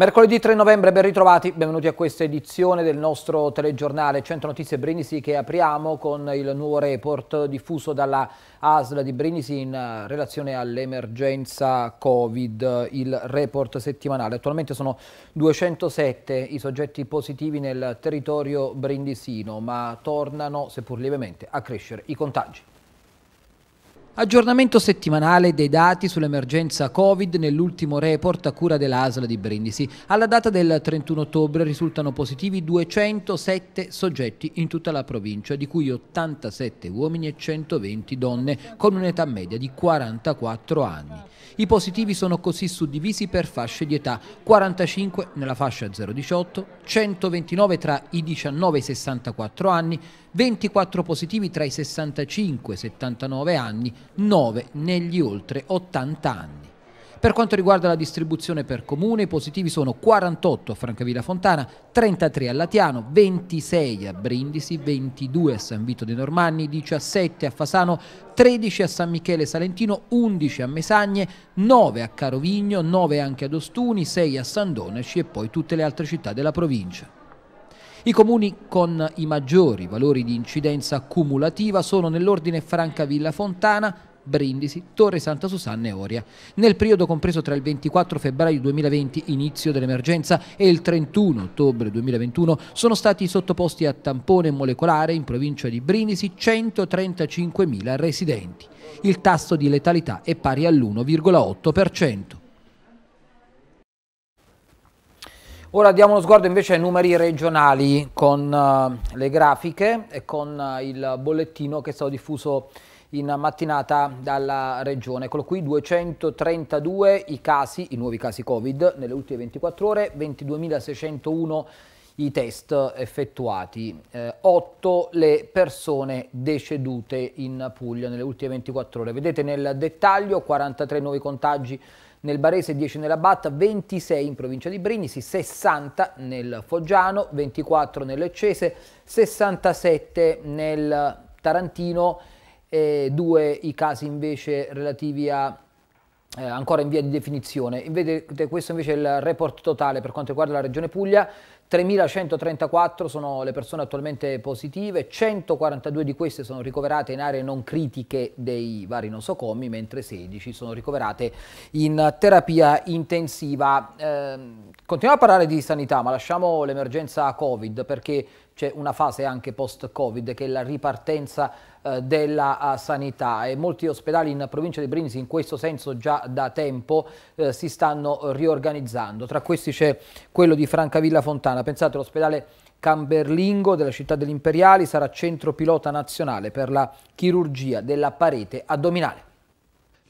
Mercoledì 3 novembre, ben ritrovati, benvenuti a questa edizione del nostro telegiornale Centro Notizie Brindisi che apriamo con il nuovo report diffuso dalla ASL di Brindisi in relazione all'emergenza Covid, il report settimanale. Attualmente sono 207 i soggetti positivi nel territorio brindisino, ma tornano, seppur lievemente, a crescere i contagi. Aggiornamento settimanale dei dati sull'emergenza Covid nell'ultimo report a cura dell'ASL di Brindisi. Alla data del 31 ottobre risultano positivi 207 soggetti in tutta la provincia, di cui 87 uomini e 120 donne, con un'età media di 44 anni. I positivi sono così suddivisi per fasce di età, 45 nella fascia 0-18, 129 tra i 19 e i 64 anni, 24 positivi tra i 65 e i 79 anni, 9 negli oltre 80 anni. Per quanto riguarda la distribuzione per comune, i positivi sono 48 a Francavilla Fontana, 33 a Latiano, 26 a Brindisi, 22 a San Vito dei Normanni, 17 a Fasano, 13 a San Michele Salentino, 11 a Mesagne, 9 a Carovigno, 9 anche ad Ostuni, 6 a San Doneci e poi tutte le altre città della provincia. I comuni con i maggiori valori di incidenza cumulativa sono nell'ordine Francavilla Fontana, Brindisi, Torre Santa Susanna e Oria. Nel periodo compreso tra il 24 febbraio 2020, inizio dell'emergenza, e il 31 ottobre 2021 sono stati sottoposti a tampone molecolare in provincia di Brindisi 135.000 residenti. Il tasso di letalità è pari all'1,8%. Ora diamo uno sguardo invece ai numeri regionali con uh, le grafiche e con uh, il bollettino che è stato diffuso in mattinata dalla regione. Eccolo qui, 232 i casi, i nuovi casi Covid nelle ultime 24 ore, 22.601 i test effettuati, eh, 8 le persone decedute in Puglia nelle ultime 24 ore. Vedete nel dettaglio 43 nuovi contagi nel Barese, 10 nella Batta, 26 in provincia di Brindisi, 60 nel Foggiano, 24 nell'Eccese, 67 nel Tarantino e due i casi invece relativi a eh, ancora in via di definizione. Vedete questo invece è il report totale per quanto riguarda la regione Puglia, 3.134 sono le persone attualmente positive, 142 di queste sono ricoverate in aree non critiche dei vari nosocomi, mentre 16 sono ricoverate in terapia intensiva. Eh, continuiamo a parlare di sanità, ma lasciamo l'emergenza Covid perché c'è una fase anche post-Covid che è la ripartenza della uh, sanità e molti ospedali in provincia di Brindisi in questo senso già da tempo eh, si stanno riorganizzando. Tra questi c'è quello di Francavilla Fontana. Pensate all'ospedale Camberlingo della città degli Imperiali sarà centro pilota nazionale per la chirurgia della parete addominale.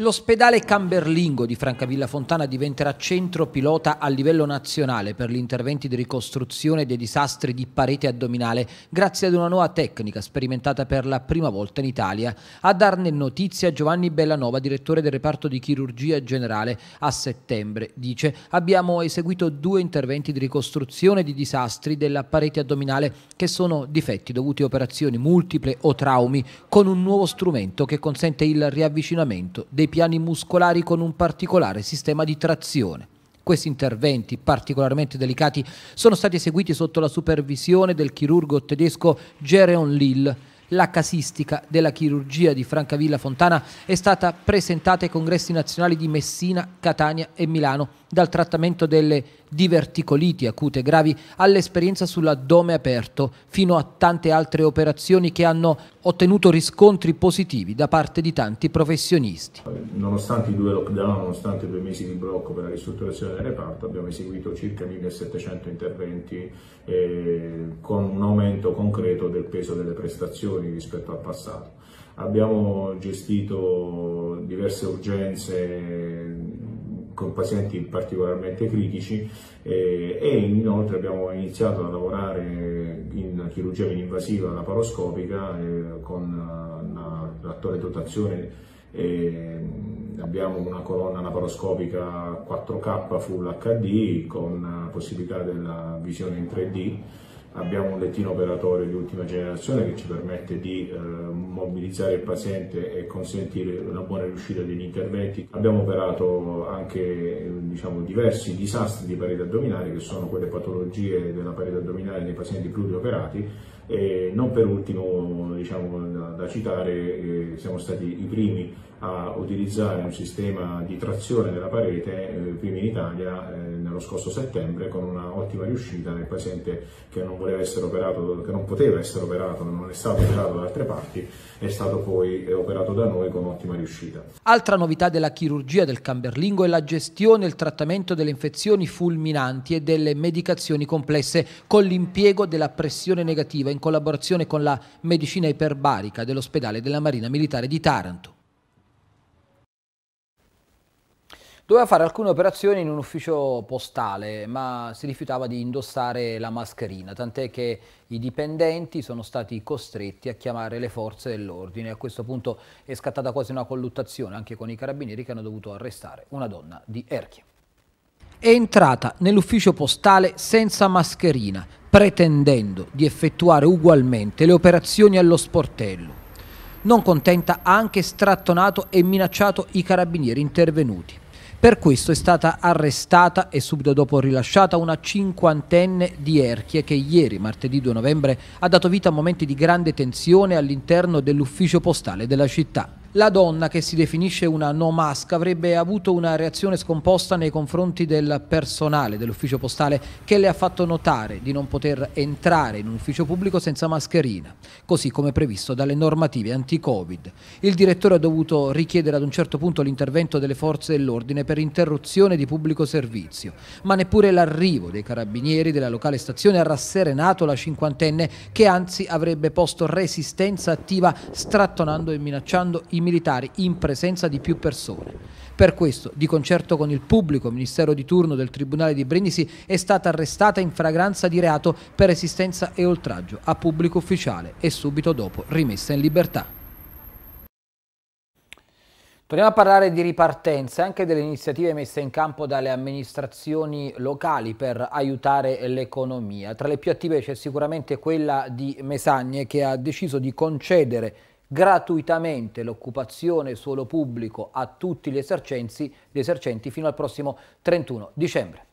L'ospedale Camberlingo di Francavilla Fontana diventerà centro pilota a livello nazionale per gli interventi di ricostruzione dei disastri di parete addominale grazie ad una nuova tecnica sperimentata per la prima volta in Italia. A darne notizia Giovanni Bellanova, direttore del reparto di chirurgia generale a settembre. Dice abbiamo eseguito due interventi di ricostruzione di disastri della parete addominale che sono difetti dovuti a operazioni multiple o traumi con un nuovo strumento che consente il riavvicinamento dei piani muscolari con un particolare sistema di trazione. Questi interventi particolarmente delicati sono stati eseguiti sotto la supervisione del chirurgo tedesco Gereon Lille la casistica della chirurgia di Francavilla Fontana è stata presentata ai congressi nazionali di Messina, Catania e Milano, dal trattamento delle diverticoliti acute gravi all'esperienza sull'addome aperto, fino a tante altre operazioni che hanno ottenuto riscontri positivi da parte di tanti professionisti. Nonostante i due lockdown, nonostante i due mesi di blocco per la ristrutturazione del reparto, abbiamo eseguito circa 1700 interventi eh, con un aumento concreto del peso delle prestazioni rispetto al passato. Abbiamo gestito diverse urgenze con pazienti particolarmente critici eh, e inoltre abbiamo iniziato a lavorare in chirurgia mini-invasiva laparoscopica eh, con l'attuale dotazione eh, abbiamo una colonna laparoscopica 4K Full HD con possibilità della visione in 3D abbiamo un lettino operatorio di ultima generazione che ci permette di eh, mobilizzare il paziente e consentire una buona riuscita degli interventi. Abbiamo operato anche diciamo, diversi disastri di parete addominali che sono quelle patologie della parete addominale dei pazienti plurioperati e non per ultimo diciamo, da, da, citare eh, siamo stati i primi a utilizzare un sistema di trazione della parete, eh, primi in Italia nello scorso settembre, con una ottima riuscita nel paziente che non voleva essere operato, che non poteva essere operato, non è stato operato da altre parti, è stato poi operato da noi con ottima riuscita. Altra novità della chirurgia del Camberlingo è la gestione e il trattamento delle infezioni fulminanti e delle medicazioni complesse con l'impiego della pressione negativa in collaborazione con la medicina iperbarica dell'ospedale della Marina Militare di Taranto. Doveva fare alcune operazioni in un ufficio postale, ma si rifiutava di indossare la mascherina, tant'è che i dipendenti sono stati costretti a chiamare le forze dell'ordine. A questo punto è scattata quasi una colluttazione anche con i carabinieri che hanno dovuto arrestare una donna di Erchie. È entrata nell'ufficio postale senza mascherina, pretendendo di effettuare ugualmente le operazioni allo sportello. Non contenta ha anche strattonato e minacciato i carabinieri intervenuti. Per questo è stata arrestata e subito dopo rilasciata una cinquantenne di Erchie che ieri, martedì 2 novembre, ha dato vita a momenti di grande tensione all'interno dell'ufficio postale della città. La donna, che si definisce una no mask, avrebbe avuto una reazione scomposta nei confronti del personale dell'ufficio postale che le ha fatto notare di non poter entrare in un ufficio pubblico senza mascherina, così come previsto dalle normative anti-Covid. Il direttore ha dovuto richiedere ad un certo punto l'intervento delle forze dell'ordine per interruzione di pubblico servizio, ma neppure l'arrivo dei carabinieri della locale stazione ha rasserenato la cinquantenne che anzi avrebbe posto resistenza attiva strattonando e minacciando i militari in presenza di più persone. Per questo, di concerto con il pubblico ministero di turno del Tribunale di Brindisi, è stata arrestata in fragranza di reato per resistenza e oltraggio a pubblico ufficiale e subito dopo rimessa in libertà. Torniamo a parlare di ripartenza e anche delle iniziative messe in campo dalle amministrazioni locali per aiutare l'economia. Tra le più attive c'è sicuramente quella di Mesagne che ha deciso di concedere gratuitamente l'occupazione suolo pubblico a tutti gli esercenti, gli esercenti fino al prossimo 31 dicembre.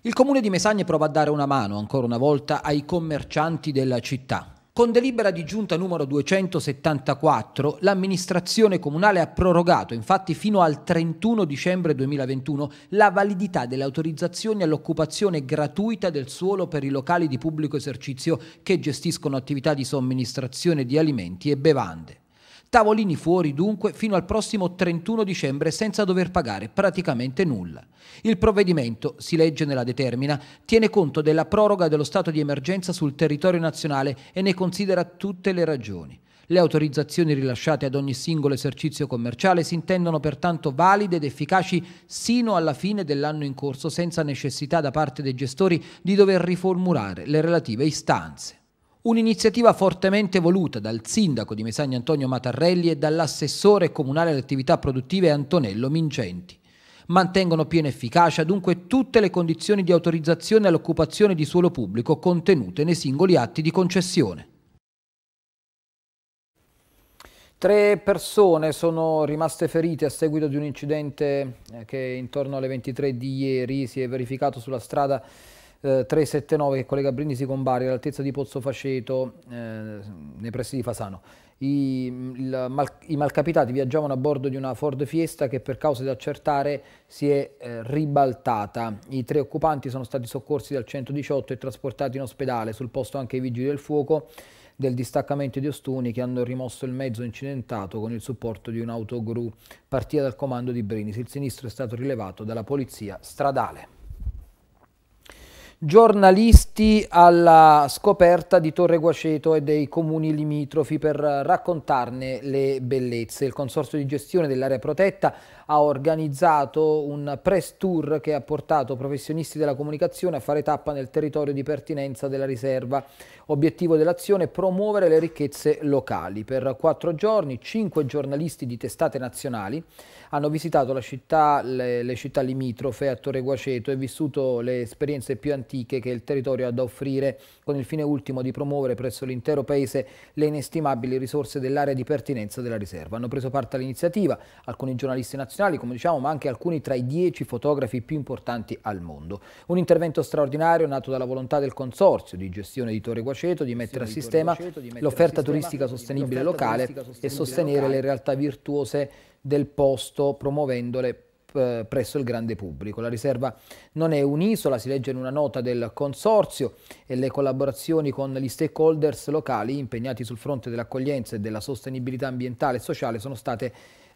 Il comune di Mesagne prova a dare una mano ancora una volta ai commercianti della città. Con delibera di giunta numero 274, l'amministrazione comunale ha prorogato infatti fino al 31 dicembre 2021 la validità delle autorizzazioni all'occupazione gratuita del suolo per i locali di pubblico esercizio che gestiscono attività di somministrazione di alimenti e bevande. Tavolini fuori dunque fino al prossimo 31 dicembre senza dover pagare praticamente nulla. Il provvedimento, si legge nella determina, tiene conto della proroga dello stato di emergenza sul territorio nazionale e ne considera tutte le ragioni. Le autorizzazioni rilasciate ad ogni singolo esercizio commerciale si intendono pertanto valide ed efficaci sino alla fine dell'anno in corso senza necessità da parte dei gestori di dover riformulare le relative istanze. Un'iniziativa fortemente voluta dal sindaco di Mesagna Antonio Matarrelli e dall'assessore comunale alle attività produttive Antonello Mincenti. Mantengono piena efficacia dunque tutte le condizioni di autorizzazione all'occupazione di suolo pubblico contenute nei singoli atti di concessione. Tre persone sono rimaste ferite a seguito di un incidente eh, che intorno alle 23 di ieri si è verificato sulla strada 379 che collega Brindisi con Bari all'altezza di Pozzo Faceto eh, nei pressi di Fasano. I, mal, I, malcapitati viaggiavano a bordo di una Ford Fiesta che per cause da accertare si è eh, ribaltata. I tre occupanti sono stati soccorsi dal 118 e trasportati in ospedale, sul posto anche i vigili del fuoco del distaccamento di Ostuni che hanno rimosso il mezzo incidentato con il supporto di un'autogru partita dal comando di Brindisi. Il sinistro è stato rilevato dalla polizia stradale giornalisti alla scoperta di Torre Guaceto e dei comuni limitrofi per raccontarne le bellezze. Il consorzio di gestione dell'area protetta ha organizzato un press tour che ha portato professionisti della comunicazione a fare tappa nel territorio di pertinenza della riserva. Obiettivo dell'azione è promuovere le ricchezze locali. Per quattro giorni cinque giornalisti di testate nazionali hanno visitato città, le, le città limitrofe a Torre Guaceto e vissuto le esperienze più antiche che il territorio ha da offrire, con il fine ultimo di promuovere presso l'intero paese le inestimabili risorse dell'area di pertinenza della riserva. Hanno preso parte all'iniziativa alcuni giornalisti nazionali, come diciamo, ma anche alcuni tra i dieci fotografi più importanti al mondo. Un intervento straordinario nato dalla volontà del Consorzio di gestione di Torre Guaceto di mettere a sistema l'offerta turistica sostenibile locale e sostenere le realtà virtuose del posto promuovendole eh, presso il grande pubblico. La riserva non è un'isola, si legge in una nota del consorzio e le collaborazioni con gli stakeholders locali impegnati sul fronte dell'accoglienza e della sostenibilità ambientale e sociale sono state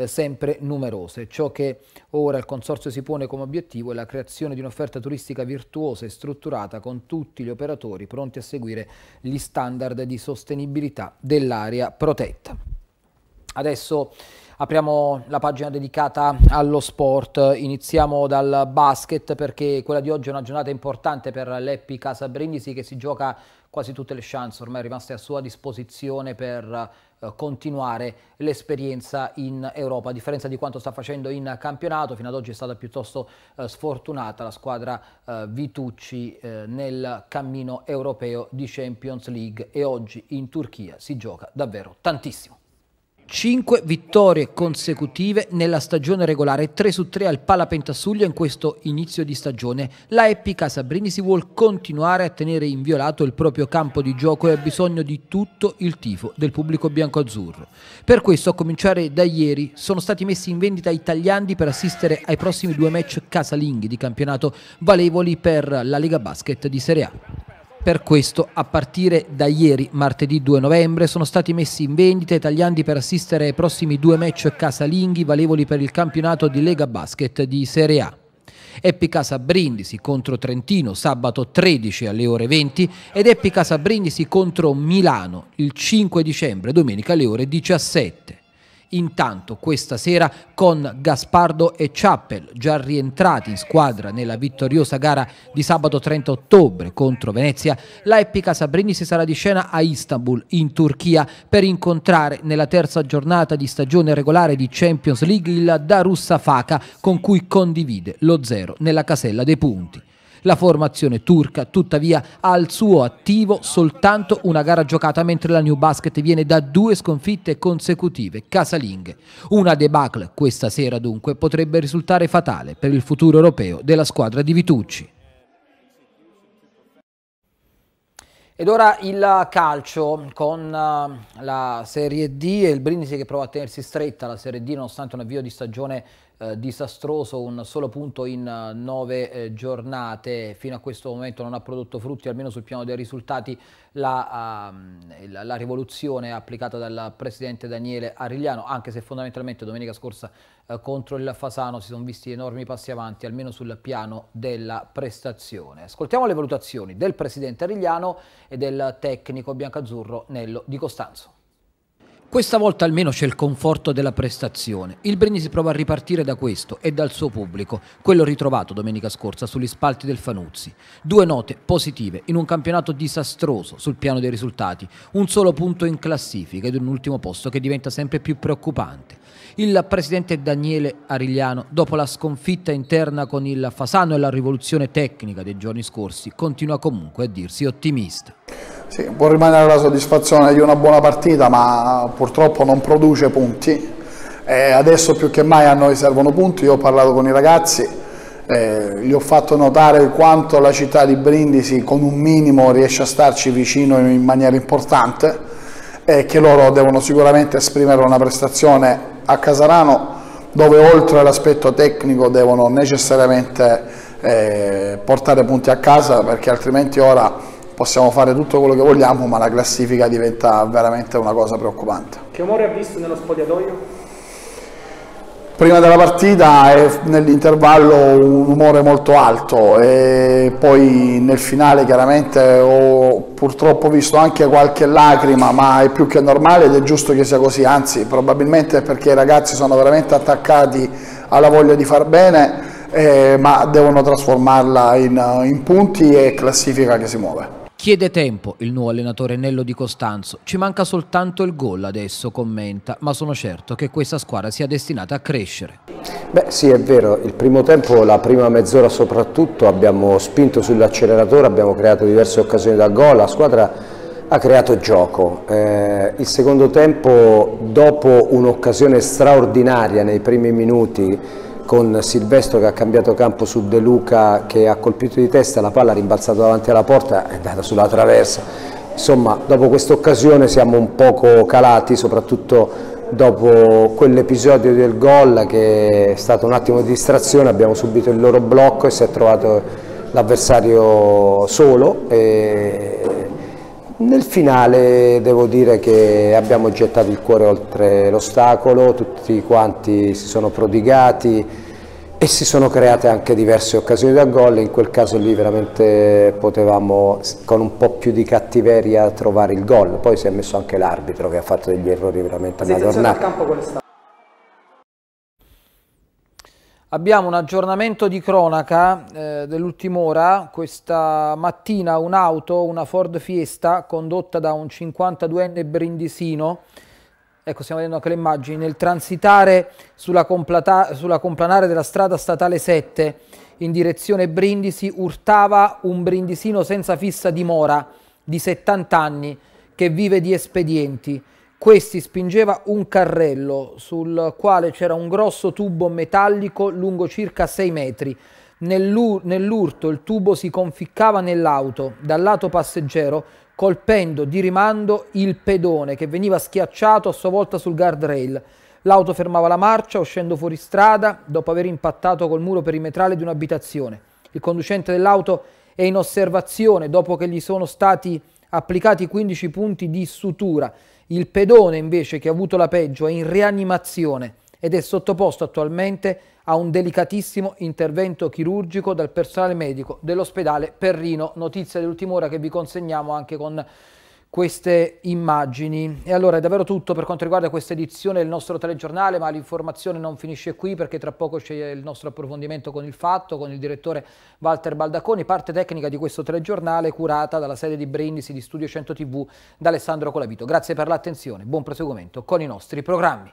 eh, sempre numerose. Ciò che ora il Consorzio si pone come obiettivo è la creazione di un'offerta turistica virtuosa e strutturata con tutti gli operatori pronti a seguire gli standard di sostenibilità dell'area protetta. Adesso apriamo la pagina dedicata allo sport, iniziamo dal basket perché quella di oggi è una giornata importante per l'Eppi Casa Brindisi che si gioca quasi tutte le chance ormai rimaste a sua disposizione per eh, continuare l'esperienza in Europa, a differenza di quanto sta facendo in campionato, fino ad oggi è stata piuttosto eh, sfortunata la squadra eh, Vitucci eh, nel cammino europeo di Champions League e oggi in Turchia si gioca davvero tantissimo. 5 vittorie consecutive nella stagione regolare, 3 su 3 al Palapentasuglia in questo inizio di stagione. La Epica Sabrini si vuole continuare a tenere inviolato il proprio campo di gioco e ha bisogno di tutto il tifo del pubblico bianco-azzurro. Per questo, a cominciare da ieri, sono stati messi in vendita i tagliandi per assistere ai prossimi due match casalinghi di campionato valevoli per la Lega Basket di Serie A. Per questo, a partire da ieri, martedì 2 novembre, sono stati messi in vendita i tagliandi per assistere ai prossimi due match casalinghi valevoli per il campionato di Lega Basket di Serie A. Eppi Casa Brindisi contro Trentino sabato 13 alle ore 20 ed Eppi Casa Brindisi contro Milano il 5 dicembre, domenica alle ore 17. Intanto questa sera con Gaspardo e Chappell già rientrati in squadra nella vittoriosa gara di sabato 30 ottobre contro Venezia, la Epica Sabrini si sarà di scena a Istanbul in Turchia per incontrare nella terza giornata di stagione regolare di Champions League il Darussafaka con cui condivide lo zero nella casella dei punti. La formazione turca tuttavia ha al suo attivo soltanto una gara giocata mentre la New Basket viene da due sconfitte consecutive casalinghe. Una debacle questa sera dunque potrebbe risultare fatale per il futuro europeo della squadra di Vitucci. Ed ora il calcio con uh, la Serie D e il Brindisi che prova a tenersi stretta la Serie D nonostante un avvio di stagione eh, disastroso, un solo punto in uh, nove eh, giornate, fino a questo momento non ha prodotto frutti, almeno sul piano dei risultati, la, uh, la, la rivoluzione applicata dal presidente Daniele Arigliano, anche se fondamentalmente domenica scorsa uh, contro il Fasano si sono visti enormi passi avanti, almeno sul piano della prestazione. Ascoltiamo le valutazioni del presidente Arigliano e del tecnico biancazzurro Nello Di Costanzo. Questa volta almeno c'è il conforto della prestazione. Il Brindisi prova a ripartire da questo e dal suo pubblico, quello ritrovato domenica scorsa sugli spalti del Fanuzzi. Due note positive in un campionato disastroso sul piano dei risultati, un solo punto in classifica ed un ultimo posto che diventa sempre più preoccupante. Il presidente Daniele Arigliano, dopo la sconfitta interna con il Fasano e la rivoluzione tecnica dei giorni scorsi, continua comunque a dirsi ottimista. Sì, può rimanere la soddisfazione di una buona partita, ma purtroppo non produce punti. E adesso più che mai a noi servono punti. Io ho parlato con i ragazzi, eh, gli ho fatto notare quanto la città di Brindisi con un minimo riesce a starci vicino in maniera importante e che loro devono sicuramente esprimere una prestazione a Casarano dove oltre all'aspetto tecnico devono necessariamente eh, portare punti a casa perché altrimenti ora possiamo fare tutto quello che vogliamo, ma la classifica diventa veramente una cosa preoccupante. Che umore ha visto nello spogliatoio? Prima della partita e nell'intervallo un umore molto alto e poi nel finale chiaramente ho purtroppo visto anche qualche lacrima, ma è più che normale ed è giusto che sia così, anzi probabilmente perché i ragazzi sono veramente attaccati alla voglia di far bene, eh, ma devono trasformarla in, in punti e classifica che si muove. Chiede tempo il nuovo allenatore Nello Di Costanzo. Ci manca soltanto il gol adesso, commenta, ma sono certo che questa squadra sia destinata a crescere. Beh sì, è vero, il primo tempo, la prima mezz'ora soprattutto, abbiamo spinto sull'acceleratore, abbiamo creato diverse occasioni da gol, la squadra ha creato gioco. Eh, il secondo tempo, dopo un'occasione straordinaria nei primi minuti, con Silvestro che ha cambiato campo su De Luca che ha colpito di testa, la palla rimbalzato davanti alla porta è andata sulla traversa. Insomma, dopo questa occasione siamo un poco calati, soprattutto dopo quell'episodio del gol che è stato un attimo di distrazione, abbiamo subito il loro blocco e si è trovato l'avversario solo. E nel finale devo dire che abbiamo gettato il cuore oltre l'ostacolo, tutti quanti si sono prodigati e si sono create anche diverse occasioni da gol, in quel caso lì veramente potevamo con un po' più di cattiveria trovare il gol, poi si è messo anche l'arbitro che ha fatto degli errori veramente madornali. Abbiamo un aggiornamento di cronaca eh, dell'ultima ora. Questa mattina un'auto, una Ford Fiesta, condotta da un 52enne brindisino, ecco stiamo vedendo anche le immagini, nel transitare sulla, sulla complanare della strada statale 7 in direzione Brindisi, urtava un brindisino senza fissa dimora di 70 anni che vive di espedienti. Questi spingeva un carrello sul quale c'era un grosso tubo metallico lungo circa 6 metri. Nell'urto il tubo si conficcava nell'auto dal lato passeggero colpendo di rimando il pedone che veniva schiacciato a sua volta sul guardrail. L'auto fermava la marcia uscendo fuori strada dopo aver impattato col muro perimetrale di un'abitazione. Il conducente dell'auto è in osservazione dopo che gli sono stati applicati 15 punti di sutura il pedone invece che ha avuto la peggio è in rianimazione ed è sottoposto attualmente a un delicatissimo intervento chirurgico dal personale medico dell'ospedale Perrino. Notizia dell'ultima ora che vi consegniamo anche con queste immagini. E allora è davvero tutto per quanto riguarda questa edizione del nostro telegiornale, ma l'informazione non finisce qui perché tra poco c'è il nostro approfondimento con il fatto, con il direttore Walter Baldaconi, parte tecnica di questo telegiornale curata dalla sede di Brindisi di Studio 100 TV da Alessandro Colavito. Grazie per l'attenzione, buon proseguimento con i nostri programmi.